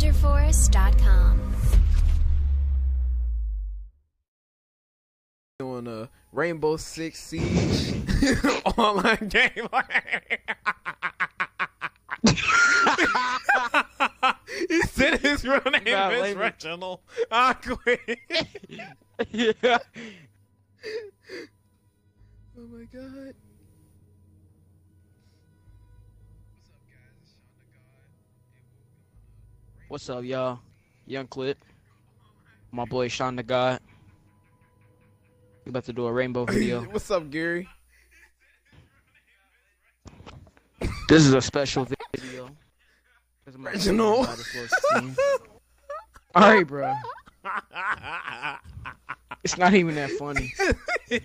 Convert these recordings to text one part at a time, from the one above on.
wonderforce.com. Doing a Rainbow Six Siege online game. he said his real name Nah, is wait a. Reginald. I quit. yeah. Oh my god. What's up, y'all? Young Clip. My boy Sean the God. We about to do a rainbow video. What's up, Gary? this is a special video. my Reginald. body flows steam. Alright, bro. It's not even that funny.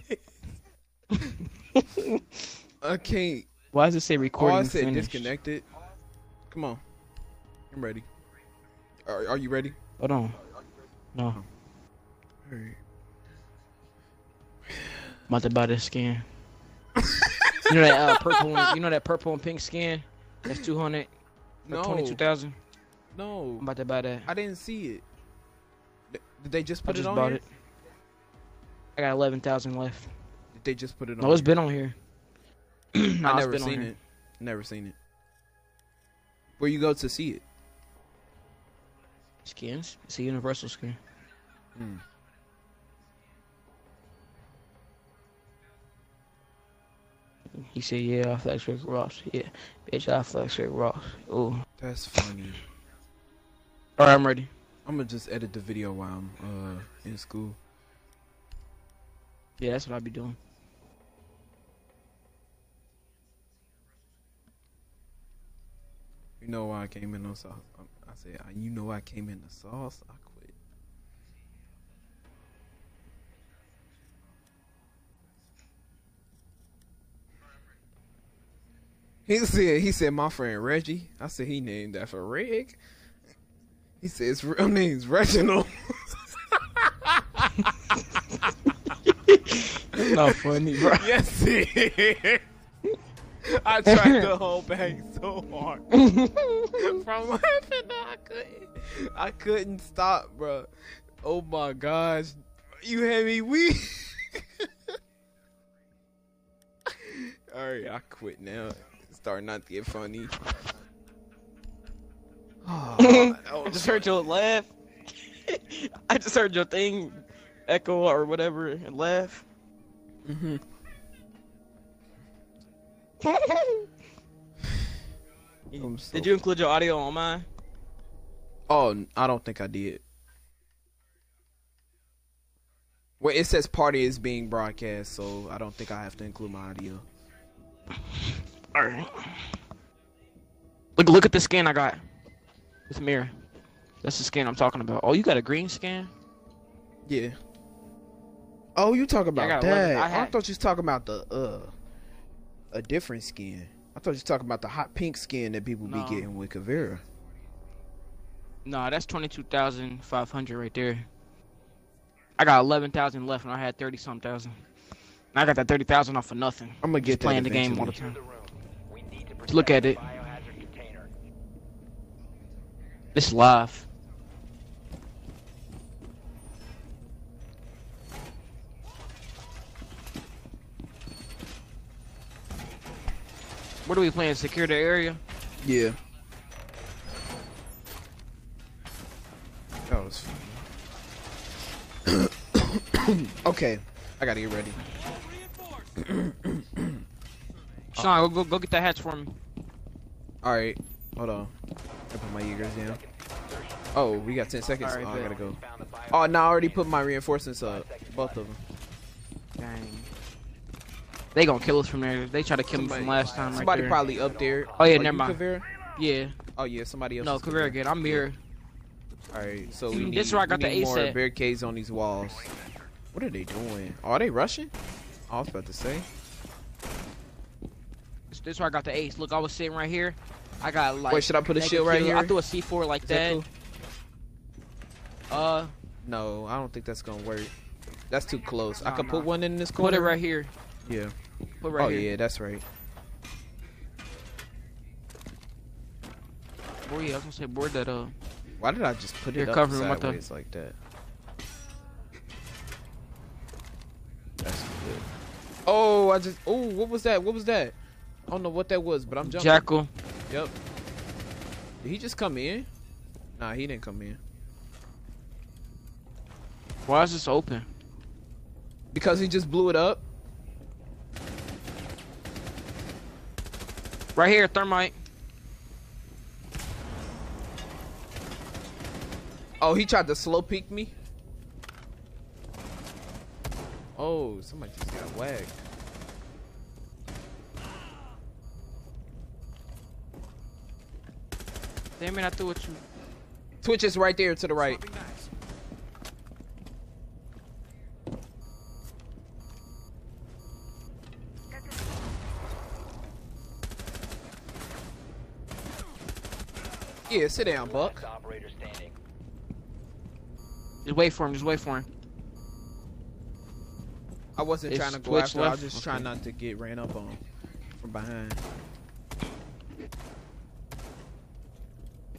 I can't. Why does it say recording? Oh, I said finished? disconnected. Come on. I'm ready. Are, are you ready? Hold on. No. Alright. I'm about to buy this skin. you know that uh, purple and, you know that purple and pink skin? That's 200 No. 22,000. No. I'm about to buy that. I didn't see it. Did they just I put just it on bought here? it. I got 11,000 left. Did they just put it on? No, it's here? been on here. no, I never seen it. Never seen it. Where you go to see it? Skins. It's a universal skin. Hmm. He said, "Yeah, I flex with Ross. Yeah, bitch, I flex with Ross. Ooh. That's funny. All right, I'm ready. I'm gonna just edit the video while I'm uh in school. Yeah, that's what I'll be doing. You know why I came in no sauce? I said, you know I came in the sauce. I quit. He said, he said, my friend Reggie. I said he named that for Reg. He said his real name's Reginald. That's not funny, bro. yes, it is. I tried to hold back so hard from laughing. I couldn't. I couldn't stop, bro. Oh my gosh, you had me weak. All right, I quit now. It's starting not to get funny. Oh, I was just heard your laugh. I just heard your thing echo or whatever and laugh. Mhm. I'm so- Did you include your audio on mine? Oh, I don't think I did. Well, it says party is being broadcast, so I don't think I have to include my audio. Alright. Look look at the skin I got. This mirror. That's the skin I'm talking about. Oh, you got a green skin? Yeah. Oh, you talking Yeah, I about that? I I, thought you was talking about the uh a different skin. I thought you was talking about the hot pink skin that people No. be getting with Caveira. No, that's twenty two thousand five hundred right there. I got eleven thousand left and I had thirty some thousand. And I got that thirty thousand off for nothing. I'm gonna Just get that playing the game all the time. Just look at it. It's live. What are we playing? Secure the area? Yeah. That was funny. okay, I gotta get ready. Sean, go, go go get that hatch for me. All right, hold on. I put my Jaegers down. Oh, we got 10 seconds. All right, oh, I gotta go. Oh, no, I already put my reinforcements up. Both of them. Dang. They gonna kill us from there. They tried to kill me from last time. Somebody there. probably up there. Oh, yeah, Are never mind. Yeah. Oh yeah, somebody else. No, Career again. I'm here. All right, so we need, this is where I got the need more barricades on these walls. What are they doing? Are they rushing? I was about to say. This, is where I got the ace. Look, I was sitting right here. I got like. Wait, should I put a shield right here? I threw a C4 like Is that that. Uh, No, I don't think that's gonna work. That's too close. I could put one in this corner. put it right here. Yeah. Put right oh here. yeah, that's right. Boy, yeah, I was gonna say board that uh. Why did I just put it up cover him with the- sideways like that? That's good. Oh, I just. Oh, what was that? What was that? I don't know what that was, but I'm jumping. Jackal. Yep. Did he just come in? Nah, he didn't come in. Why is this open? Because he just blew it up. Right here, thermite. Oh, he tried to slow peek me. Oh, somebody just got whacked. Damn it, I threw it you. Twitch is right there to the right. Yeah, sit down, Buck. Last operator standing. Just wait for him, just wait for him. I wasn't It's trying to go after. I was just Okay. trying not to get ran up on from behind.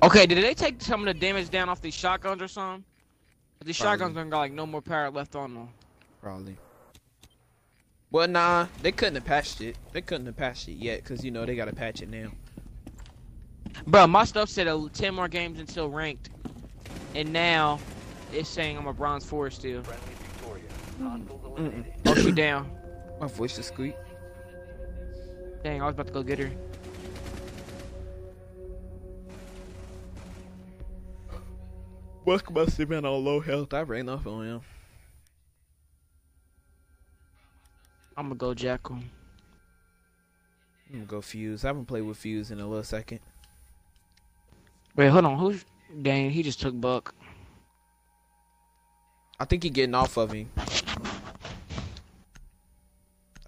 Okay, did they take some of the damage down off these shotguns or something? These Probably. shotguns don't got like no more power left on them. Probably. Well, nah, they couldn't have patched it. They couldn't have patched it yet, cause you know they gotta patch it now. Bro, my stuff said uh, 10 more games until ranked. And now it's saying I'm a bronze four still. Friendly victorious. Oh, she down. My voice just squeak. Dang, I was about to go get her. Buck must have been on low health. I ran off on him. I'm gonna go Jackal. I'm gonna go Fuse. I haven't played with Fuse in a little second. Wait, hold on. Who's. Dang, he just took Buck. I think he getting off of him.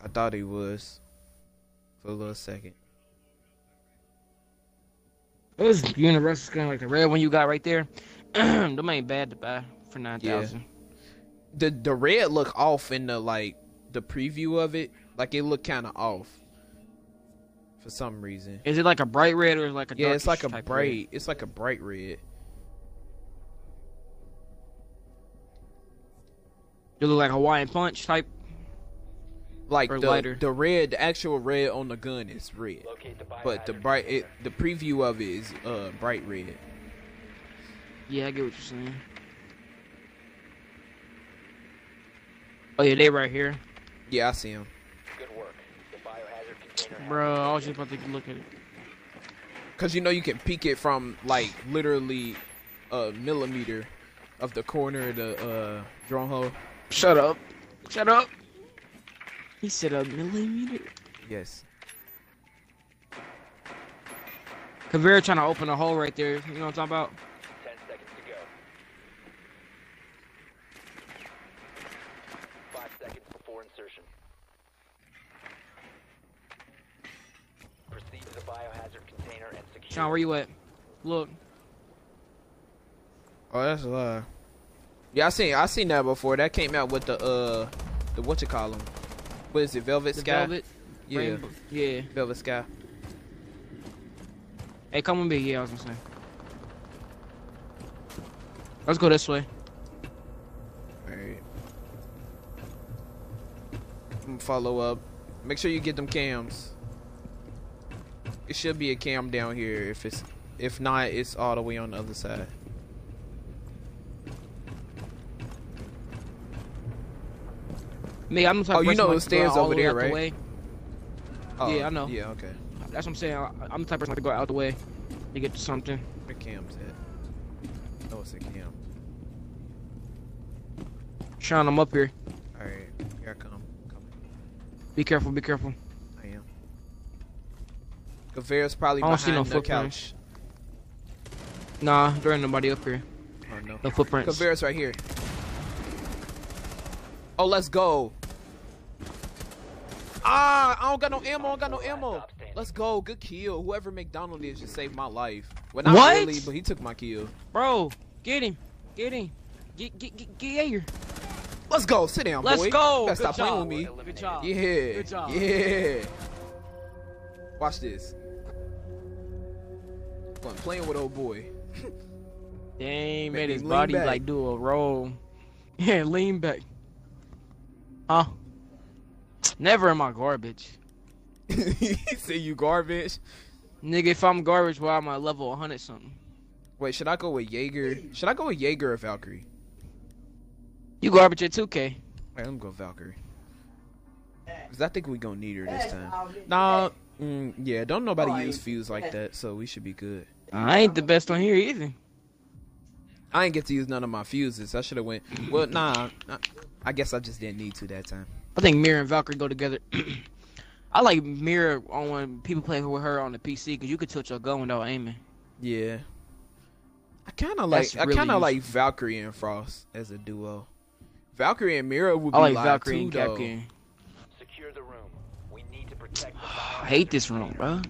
I thought he was. For a little second. This universal skin like the red one you got right there. Them ain't bad to buy for 9000 Yeah. The the red look off in the like the preview of it. Like it looked kinda off. For some reason. Is it like a bright red or like a Yeah, it's like a bright it's like a bright red. It look like Hawaiian punch type. Like Or the lighter. the red the actual red on the gun is red. The But the bright it the preview of it is uh bright red. Yeah, I get what you're saying. Oh yeah, they right here. Yeah, I see him. Good work. The biohazard container. has Bro, I was just about to look at it. Cause you know you can peek it from like literally a millimeter of the corner of the uh drone hole. Shut up. Shut up. He said a millimeter. Yes. Kavir trying to open a hole right there. You know what I'm talking about? Ten seconds to go. Five seconds before insertion. Proceed to the biohazard container and secure. Sean, where you at? Look. Oh, that's a lie. Yeah, I seen I seen that before. That came out with the uh the what you call them? What is it? Velvet The Sky. velvet. Yeah, rainbow. Yeah. Velvet Sky. Hey, come with me. Yeah, I was gonna say. Let's go this way. Alright. Follow up. Make sure you get them cams. It should be a cam down here. If it's if not, it's all the way on the other side. Me, I'm the type Oh, you know the stairs over the there, the right? way. Oh, Yeah, I know. Yeah, okay. That's what I'm saying. I- I'm the type of person to go out the way to get to something. Where cam's at? Oh, it's a cam. Sean, I'm up here. Alright, here I come. Coming. Be careful. Be careful. I am. Caveira's probably I don't see no the footprints. couch. Nah, there ain't nobody up here. Oh no. No footprints. Caveira's right here. Oh, let's go. Ah, I don't got no ammo. I don't got no ammo. Let's go. Good kill. Whoever McDonald is just saved my life. Well, not What? really, but he took my kill. Bro, get him. Get him. Get get get get here. Let's go. Sit down, Let's boy. go. Better Good stop job. playing with me. Good job. Yeah. Good job. Yeah. Watch this. Fun playing with old boy. Dang, Made made his body back. like do a roll. Yeah, lean back. Huh? Never in my garbage. he said you garbage. Nigga, if I'm garbage, why am I level 100 something? Wait, should I go with Jaeger? Should I go with Jaeger or Valkyrie? You garbage at 2K. Wait, let me go Valkyrie. Cause I think we gonna need her this time. Nah, mm, yeah, don't nobody use fuse like that, so we should be good. I ain't the best on here either. I ain't get to use none of my fuses. I should have went. Well, nah, I- I guess I just didn't need to that time. I think Mira and Valkyrie go together. I like Mira on when people play with her on the PC because you could tilt your gun without aiming. Yeah, I kind of like. That's I kind of like. Valkyrie and Frost as a duo. Valkyrie and Mira would be I like live Valkyrie too, and though. Kapkan. Secure the room. We need to protect the I hate this room, bro.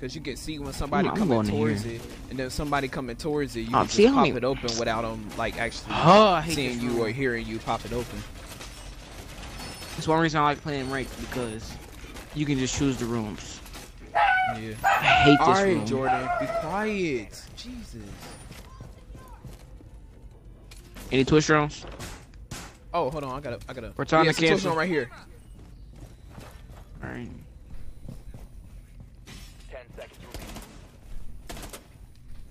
Cause you can see when somebody I'm coming towards it, and then somebody coming towards it, you Oh, can see, just pop it open without them like actually Oh, seeing you or hearing you pop it open. That's one reason I like playing ranked because you can just choose the rooms. Yeah. I hate this All right, room. Jordan, be quiet. Jesus. Any twitch rooms? Oh, hold on, I gotta, I gotta. We're trying yeah, to a twist cancel. right here. All right. Ten seconds remaining.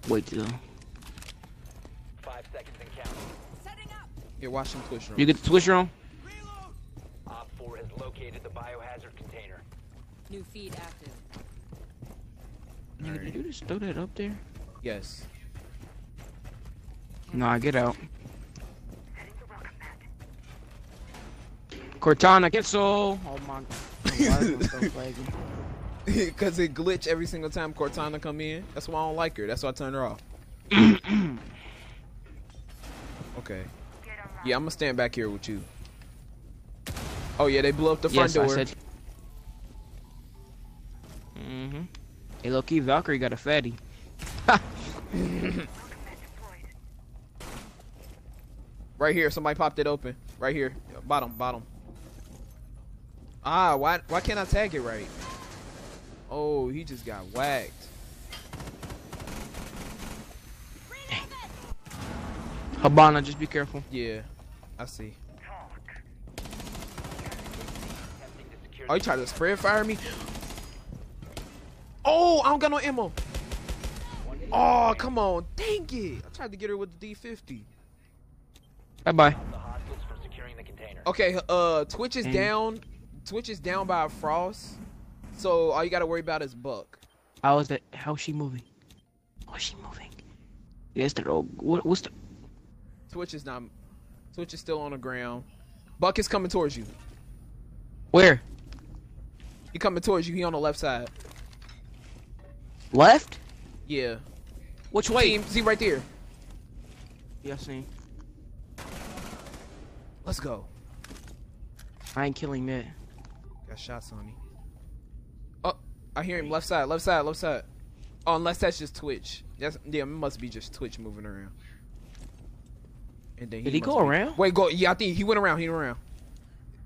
Wait till Five seconds and counting. Yeah, watch them twist room. you get the twitch room. Op 4 has located the biohazard container. New feed active. Nigga, did you just throw that up there? Yes. Nah, get out. Cortana, get so. Oh my. Why is it? Cause it glitch every single time Cortana come in. That's why I don't like her. That's why I turned her off. okay. Yeah, I'm gonna stand back here with you. Oh yeah, they blew up the front yes, I door. said. Mm-hmm. Hey, low key, Valkyrie got a fatty. Right here, somebody popped it open. Right here, bottom, bottom. Ah, why why can't I tag it right? Oh, he just got whacked. Habana, just be careful. Yeah, I see. Attempting Oh, you tried to spread fire me? Oh, I don't got no ammo. Oh, come on. Dang it. I tried to get her with the D50. Bye bye. the hostiles from securing the container. Okay, uh, Twitch is Dang. down. Twitch is down by a frost. So all you gotta worry about is Buck. How is that? How's she moving? How's she moving? Yes, the rogue. What, what's the? Twitch is not. Twitch is still on the ground. Buck is coming towards you. Where? He coming towards you. He on the left side. Left? Yeah. Which way? See right there. Yeah, I see. Let's go. I ain't killing that. Got shots on me. Oh, I hear him left side, left side, left side. Oh, unless that's just Twitch. That's yeah, it must be just Twitch moving around. And then he Did he go be- around? Wait, go. Yeah, I think he went around. He went around.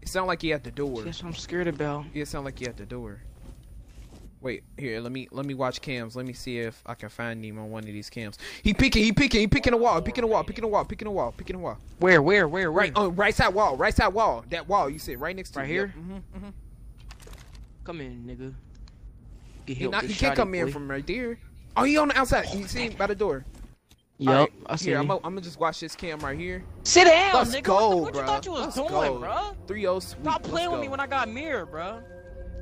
It sounded like he at the door. Yes, I'm scared about. Yeah, it sounded like he at the door. Wait, here. Let me let me watch cams. Let me see if I can find him on one of these cams. He picking. He picking. He picking a wall. Picking a wall. Picking a wall. Picking a wall. Picking a wall. Where? Where? Where? Where? Right. Oh, right side wall. Right side wall. That wall. You sit right next to Right you. here? hmm hmm Come in, nigga. Get He, not, he can't shotty, come in from right there. Oh, he on the outside. You see him by the door. Yup, Alright, I see. Here, I'm gonna just watch this cam right here. Sit down, Let's nigga. go, what, the, what bruh. you thought you was Let's doing, go. bro? 3-0 sweep. Stop Let's playing with go. me when I got Mira, bro.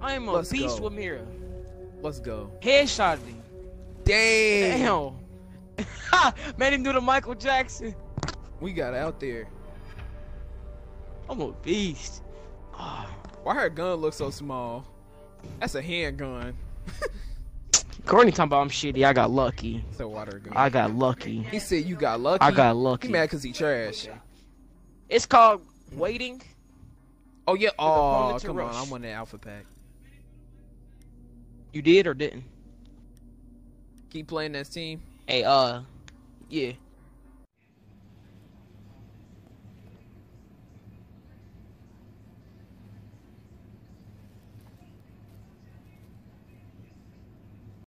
I am a Let's beast go. with Mira. Let's go. Headshot him. Damn. Damn. Made him do the Michael Jackson. We got out there. I'm a beast. Ah, Why her gun look so small? That's a handgun. Courtney talking about I'm shitty. I got lucky. It's a water gun. I got lucky. he said you got lucky. I got lucky. He mad cause he trash. It's called waiting. Oh yeah. Oh come on. rush. I want the alpha pack. You did or didn't? Keep playing that team. Hey, uh, yeah.